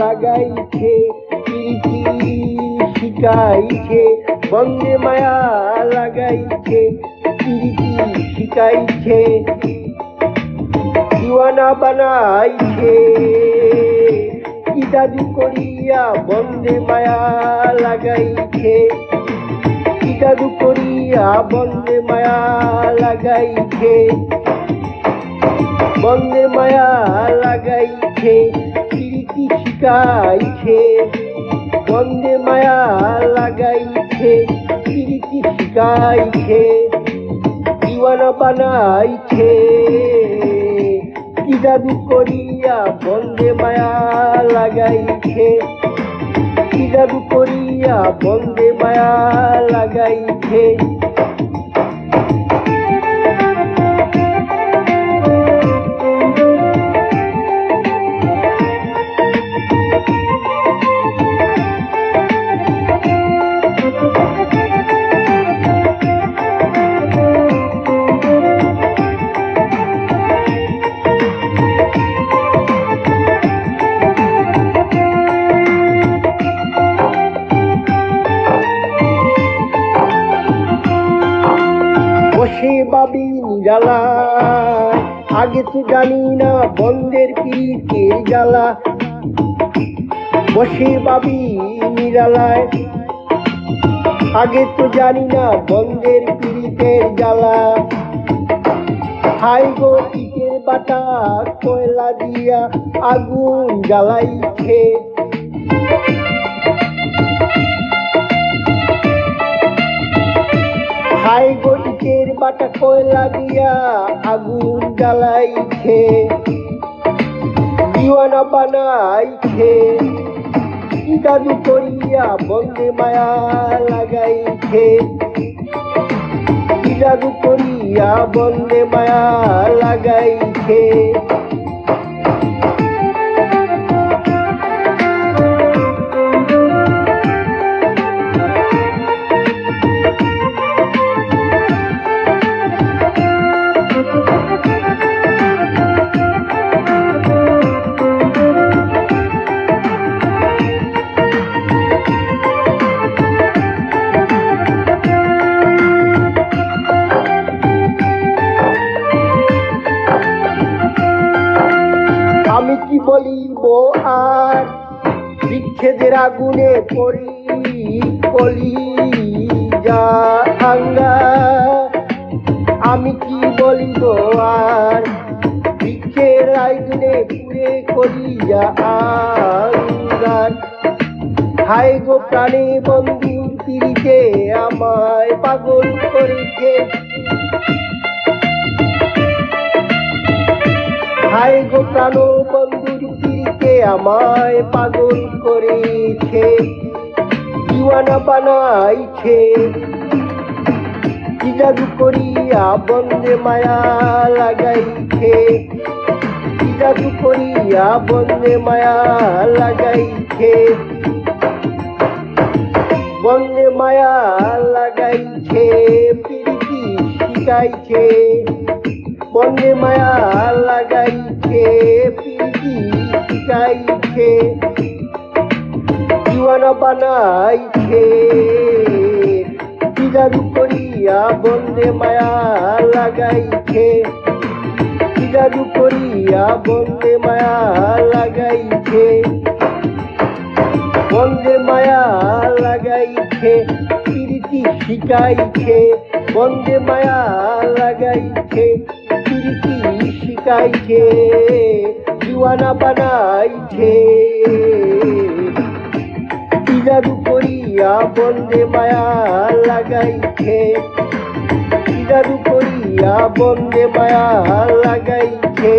লাগাইছে প্রীতি শিখাইছে বন্দে মায়া লাগাইছে প্রীতি শিখাইছে দিওয়ানা বানাইছে। জাদু করিয়া বন্দে মায়া লাগাইছে। জাদু করিয়া বন্দে মায়া লাগাইছে। বন্দে মায়া লাগাইছে। প্রীতি শিখাইছে, বন্দে মায়া লাগাইছে প্রীতি শিখাইছে, দিওয়ানা বানাইছে। কি জাদু করিয়া বন্দে মায়া লাগাইছে, কি জাদু করিয়া বন্দে মায়া লাগাইছে। বসে বাবি নিরালা। আগে তো জানি না বন্ধের পিঠের জ্বালা। বসে বাবি নিরালায়। আগে তো জানি না বন্ধের পিড়িতের জ্বালা। হাই গো বাটা কয়লা দিয়া আগুন জ্বালাইছে। গো পাটা কয়লা দিয়া আগুন জ্বালাইছে। দিওয়ানা বানাইছে। জাদু করিয়া বন্দে মায়া লাগাইছে। জাদু করিয়া বন্দে মায়া লাগাইছে। আর বিচ্ছেদের আগুনে পড়ি কলি যা আমি কি বলিব আর? বিচ্ছের আগুনে পুড়ে কলি যা আঙ্গার। হাই গো প্রাণী বন্ধুর পিড়িতে আমায় পাগল করেছে। হাই গো প্রাণ আমায় পাগল করেছে। দিওয়ানা বানাইছে। কি জাদু করিয়া বন্দে মায়া লাগাইছে। কি জাদু করিয়া বন্দে মায়া লাগাইছে। বন্দে মায়া লাগাইছে, প্রীতি শিখাইছে। বন্দে মায়া লাগাইছে শিখাইছে দিওয়ানা বানাইছে। কি করিয়া বন্দে মায়া লাগাইছে। কি করিয়া বন্দে মায়া লাগাইছে। বন্দে মায়া লাগাইছে প্রীতি শিখাইছে। বন্দে মায়া লাগাইছে প্রীতি শিখাইছে। দিওয়ানা বানাইছে। ইজাদু জাদু করিয়া বন্দে মায়া লাগাইছে। ইজাদু জাদু করিয়া বন্দে মায়া লাগাইছে।